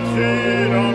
fino